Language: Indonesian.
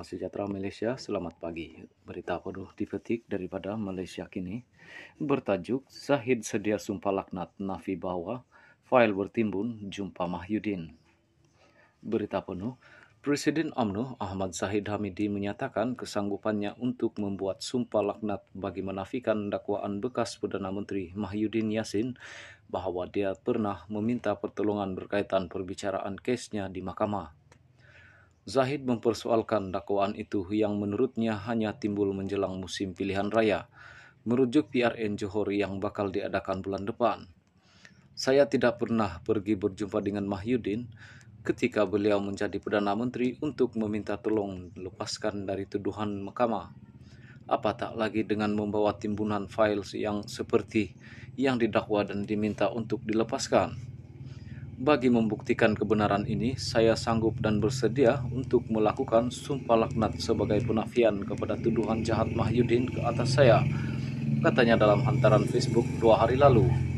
Salam sejahtera Malaysia, selamat pagi. Berita penuh dipetik daripada Malaysia kini bertajuk Zahid sedia sumpah laknat Nafi bawa fail bertimbun jumpa Mahyudin. Berita penuh Presiden UMNO Ahmad Zahid Hamidi menyatakan kesanggupannya untuk membuat sumpah laknat bagi menafikan dakwaan bekas Perdana Menteri Mahyudin Yassin bahawa dia pernah meminta pertolongan berkaitan perbicaraan kesnya di mahkamah. Zahid mempersoalkan dakwaan itu yang menurutnya hanya timbul menjelang musim pilihan raya, merujuk PRN Johor yang bakal diadakan bulan depan. Saya tidak pernah pergi berjumpa dengan Mahyudin, ketika beliau menjadi Perdana Menteri untuk meminta tolong lepaskan dari tuduhan mahkamah. Apa tak lagi dengan membawa timbunan file yang seperti yang didakwa dan diminta untuk dilepaskan. Bagi membuktikan kebenaran ini, saya sanggup dan bersedia untuk melakukan sumpah laknat sebagai penafian kepada tuduhan jahat Mahyudin ke atas saya, katanya dalam hantaran Facebook dua hari lalu.